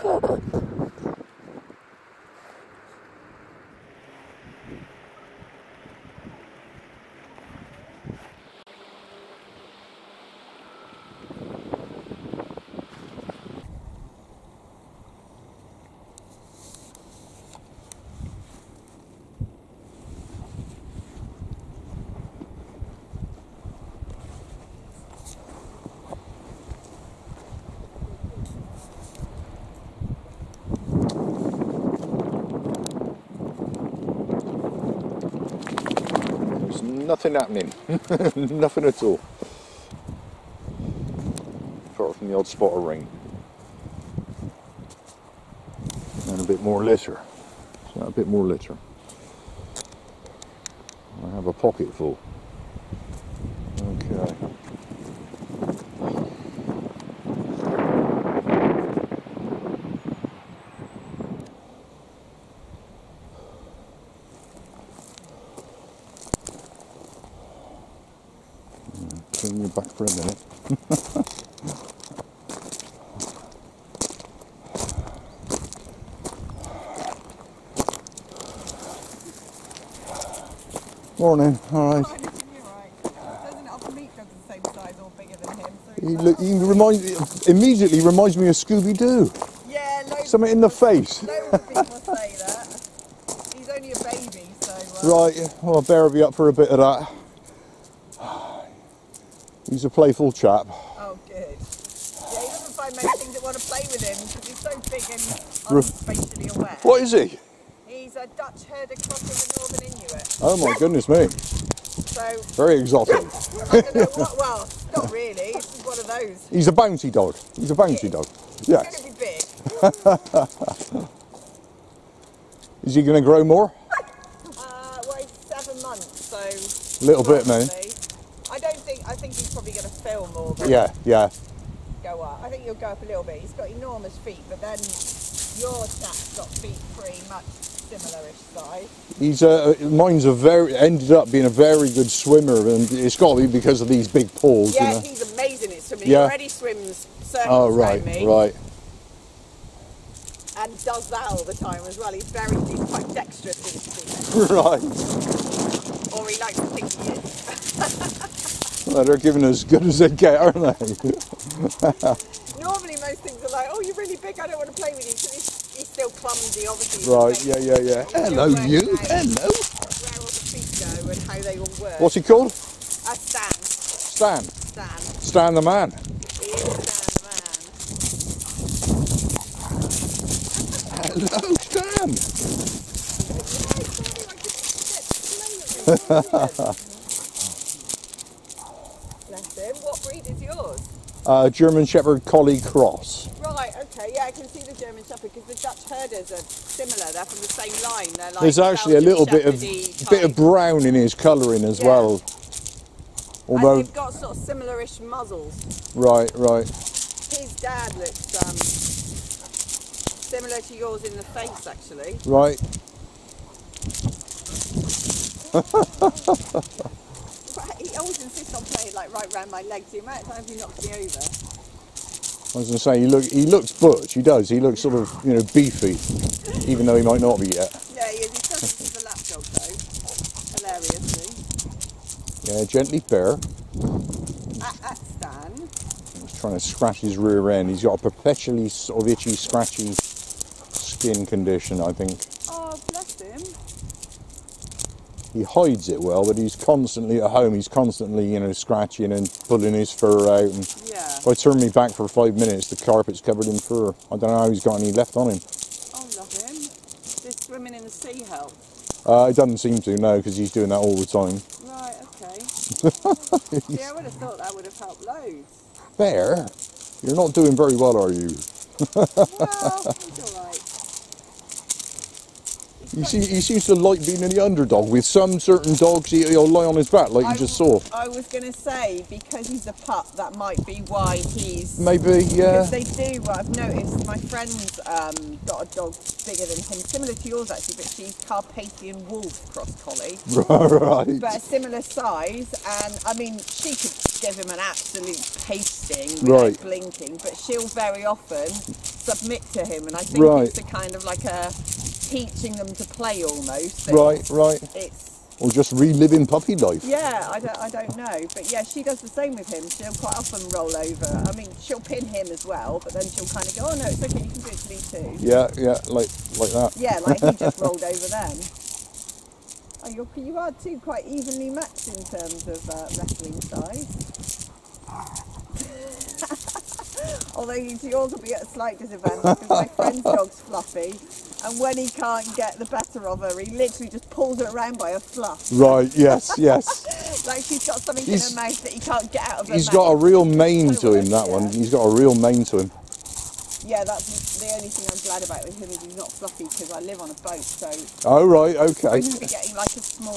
There's nothing happening. nothing at all. Apart from the odd spot of rain. And a bit more litter. So a bit more litter. I have a pocket full. Okay. Turn you back for a minute. Morning. All right. Fine, isn't he right? Doesn't other meat dogs the same size or bigger than him? alright. He, look, he remind, immediately reminds me of Scooby Doo. yeah, Something in the face. loads of people say that. He's only a baby, so uh, Right. Well, I'll bear be up for a bit of that. He's a playful chap. oh good. Yeah, he doesn't find many things that want to play with him because he's so big and unspatially aware. What is he? He's a Dutch herder crossing the Northern Inuit. Oh my goodness me. So Very exotic. I don't know what. Well, not really. Just one of those. He's a bouncy dog. He's a bouncy dog. He's going to be big. Is he going to grow more? Uh, well, he's seven months, so. A Little bit, man. I don't think. I think he's probably going to fill more Yeah, yeah. go up. I think he'll go up a little bit. He's got enormous feet, but then your chap's got feet pretty much similar-ish size. He's uh, mine's a very ended up being a very good swimmer, and it's got to be because of these big paws. Yeah, you know? he's amazing at swimming. Yeah. He already swims circles Oh right, right. and does that all the time as well. He's very, he's quite dexterous right. or he likes to think he is. Well, they're giving as good as they get, aren't they? Normally, most things are like, "Oh, you're really big. I don't want to play with you," he's, still clumsy, obviously. right. Yeah, yeah, yeah. Hello, you. Hello. Where all the feet go and how they all work. What's he called? A Stan. Stan. Stan. Stan the man. He is Stan the man. Hello, Stan. Bless him. What breed is yours? Uh, German Shepherd Collie Cross. Right, okay, yeah, I can see the German Shepherd because the are similar. They're from the same line. They're like There's actually a little bit of bit of brown in his colouring as Yeah. well. And Although, they've got sort of similar-ish muzzles. right, right. His dad looks um, similar to yours in the face, actually. Right. He always insists on playing like right round my legs. The amount of times he knocks me over. I was going to say, he, look, he looks butch, he does. He looks sort of, you know, beefy, even though he might not be yet. Yeah, he is. He does with a lapdog though. Hilariously. Yeah, gently bear. At, at Stan. He's trying to scratch his rear end. He's got a perpetually sort of itchy, scratchy skin condition, I think. Oh, bless him. He hides it well, but he's constantly at home. He's constantly, you know, scratching and pulling his fur out. And. If I turn me back for five minutes, the carpet's covered in fur. I don't know how he's got any left on him. Oh, love him. Does swimming in the sea help? Uh, it doesn't seem to, no, because he's doing that all the time. Right, okay. yeah, I would have thought that would have helped loads. There? you're not doing very well, are you? Well, he's alright. He He, see, he seems to like being in the underdog. With some certain dogs, he, he'll lie on his back, like you just saw. I was going to say because he's a pup, that might be why he's. Maybe, yeah. Because they do. What I've noticed, my friend's um, got a dog bigger than him, similar to yours actually, but she's Carpathian Wolf cross collie, right. but a similar size. And I mean, she could give him an absolute pasting Right. blinking, but she'll very often submit to him, and I think Right. it's a kind of like a teaching them to play almost. Right, right. It's Or just reliving puppy life. yeah, I don't, I don't know. But yeah, she does the same with him. She'll quite often roll over. I mean, she'll pin him as well, but then she'll kind of go, oh no, it's okay, you can do it to me too. Yeah, yeah, like like that. Yeah, like he just rolled over then. Oh, you're, you are too quite evenly matched in terms of uh, wrestling size. Although yours will be at a slight disadvantage because my friend's dog's fluffy, and when he can't get the better of her, he literally just pulls her around by her fluff. Right, yes, yes. Like she's got something He's- in her mouth that he can't get out of her He's mouth. got a real mane to him, Yeah. that one. He's got a real mane to him. Yeah, that's the only thing I'm glad about with him is he's not fluffy because I live on a boat, so Oh, right, I'm okay. to be getting like a small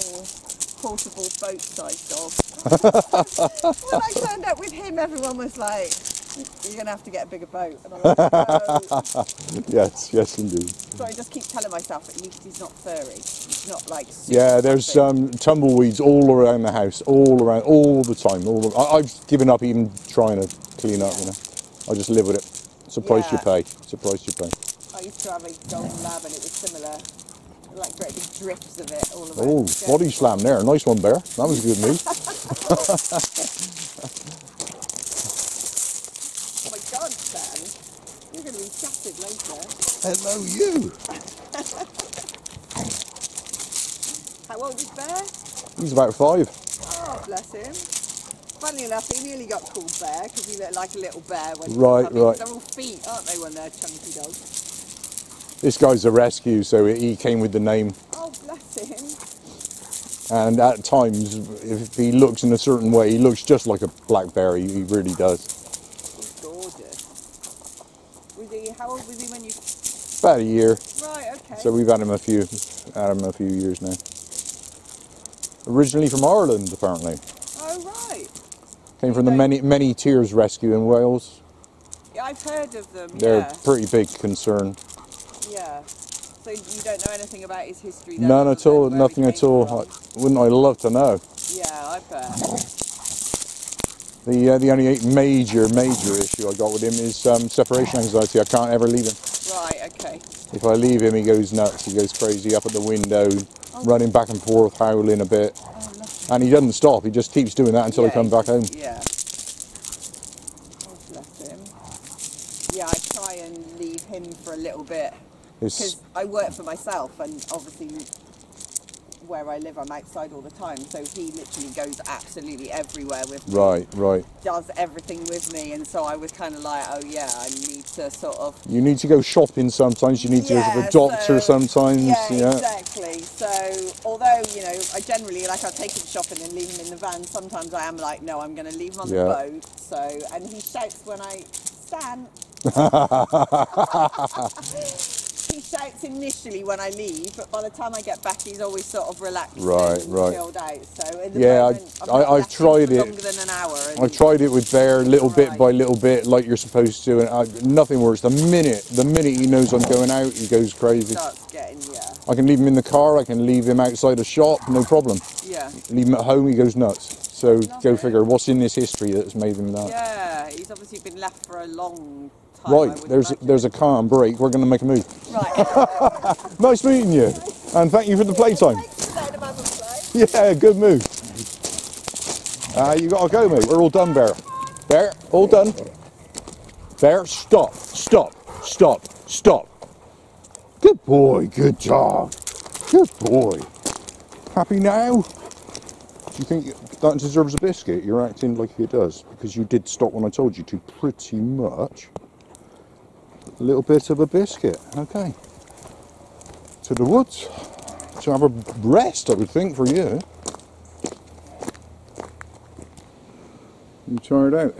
portable boat-sized dog. when I turned up with him, everyone was like, "You're going to have to get a bigger boat," like, "No." Yes, yes, indeed. so I just keep telling myself at least he's not furry. He's not like. Yeah, there's um, tumbleweeds all around the house, all around, all the time. All the, I, I've given up even trying to clean up. You know, I just live with it. It's a price you pay. It's a price you pay. I used to have a golden lab, and it was similar. Like great big drifts of it all around. Oh, body slam there. Nice one, Bear. That was a good move. Oh my God, Stan, you're going to be shattered later. Hello, you. How old is Bear? He's about five. Oh, bless him. Funny enough, he nearly got called Bear because he looked like a little bear when he Right, was right. They're all feet, aren't they, when they're chunky dogs? This guy's a rescue, so he came with the name. Oh, bless him. And at times, if he looks in a certain way, he looks just like a black bear. He, he really does. He's gorgeous. Was he, how old was he when you... About a year. Right, okay. So we've had him a few, had him a few years now. Originally from Ireland, apparently. oh, right. Came from the many many Tears Rescue in Wales. Yeah, I've heard of them, They're yeah. a pretty big concern. Yeah. So you don't know anything about his history then? None at all, than where he nothing at all. I, wouldn't I love to know? Yeah, I bet. The uh, the only major major issue I got with him is um, separation anxiety. I can't ever leave him. Right, okay. If I leave him, he goes nuts. He goes crazy up at the window, oh. running back and forth, howling a bit, Oh, and he doesn't stop. He just keeps doing that until I Yeah, come back home. Yeah. Oh, bless him. Yeah, I try and leave him for a little bit because I work for myself, and obviously where I live, I'm outside all the time. So he literally goes absolutely everywhere with me, right, right. does everything with me, and so I was kind of like, oh yeah, I need to sort of. You need to go shopping sometimes. You need to go to the doctor so- sometimes. Yeah, Yeah. exactly. So, although you know, I generally like I'll take him shopping and leave him in the van. Sometimes I am like, no, I'm going to leave him on Yeah. the boat. So, and he shouts when I stand. he shouts initially when I leave, but by the time I get back, he's always sort of relaxed Right, and right. chilled out. So, Yeah, I- moment, I've, I- I've tried it. longer than an hour. I've tried it with Bear, little bit by little bit, like you're supposed to, and I, nothing works. The minute, the minute he knows I'm going out, he goes crazy. starts getting yeah, I can leave him in the car. I can leave him outside a shop, no problem. yeah. Leave him at home, he goes nuts. So Love go it. figure, what's in this history that's made him that? Yeah, he's obviously been left for a long time. Right, there's imagine. there's a calm break. We're going to make a move. right. Nice meeting you, and thank you for the playtime. Thanks for letting him have a play. Yeah, good move. Uh, you gotta go, mate. We're all done, Bear. Bear, all done. Bear, stop, stop, stop, stop. Good boy, good job. Good boy. Happy now? You think that deserves a biscuit? You're acting like it does because you did stop when I told you to, pretty much. A little bit of a biscuit. Okay. To the woods to have a rest, I would think, for you. You tired out.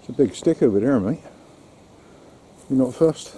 It's a big stick over there, mate. You're not fussed.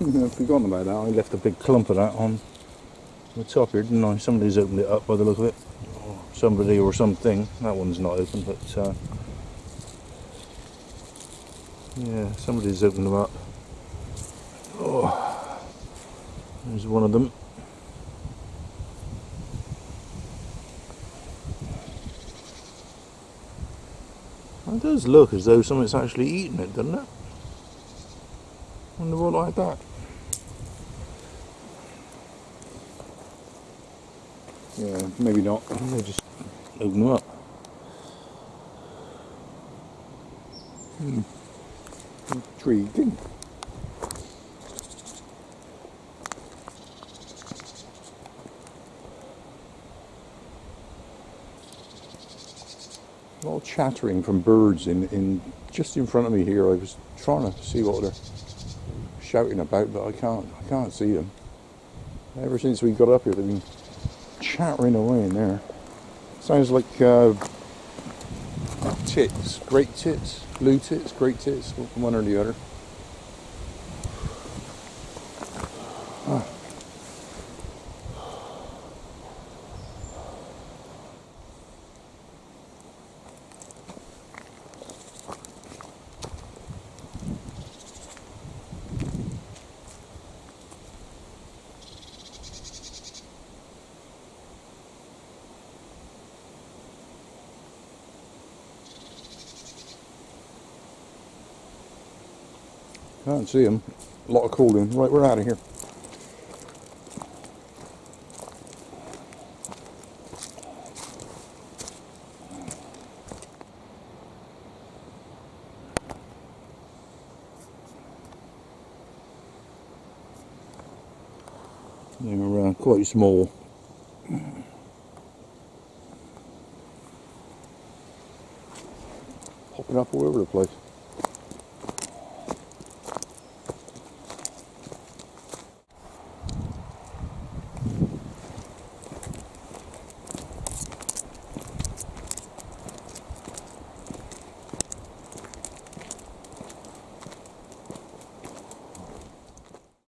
I've forgotten about that. I left a big clump of that on the top here, didn't I? Somebody's opened it up by the look of it. Somebody or something. That one's not open, but uh, yeah, somebody's opened them up. Oh, there's one of them. It does look as though something's actually eaten it, doesn't it? Wonder what like that. Yeah, maybe not. They just open them up. Hmm. Intriguing. A lot of chattering from birds in, in just in front of me here. I was trying to see what they're shouting about, but I can't I can't see them. Ever since we got up here, they've been chattering away in there. Sounds like uh, tits, great tits, blue tits, great tits, one or the other. Can't see them. A lot of calling. Right, we're out of here. They're uh, quite small. Popping up all over the place.